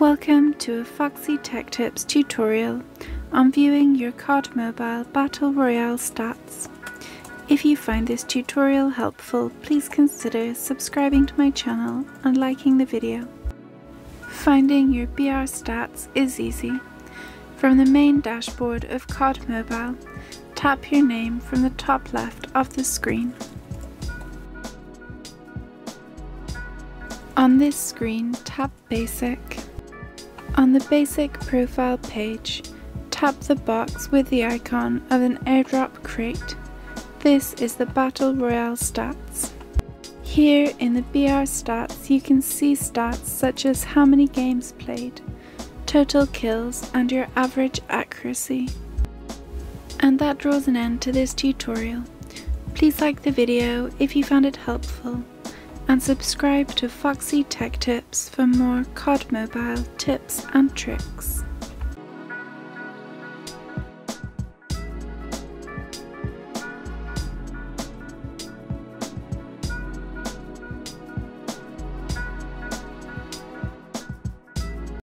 Welcome to a Foxy Tech Tips tutorial on viewing your COD Mobile Battle Royale stats. If you find this tutorial helpful, please consider subscribing to my channel and liking the video. Finding your BR stats is easy. From the main dashboard of COD Mobile, tap your name from the top left of the screen. On this screen, tap Basic. On the Basic profile page, tap the box with the icon of an airdrop crate. This is the Battle Royale stats. Here in the BR stats you can see stats such as how many games played, total kills and your average accuracy. And that draws an end to this tutorial. Please like the video if you found it helpful and subscribe to Foxy Tech Tips for more COD Mobile tips and tricks.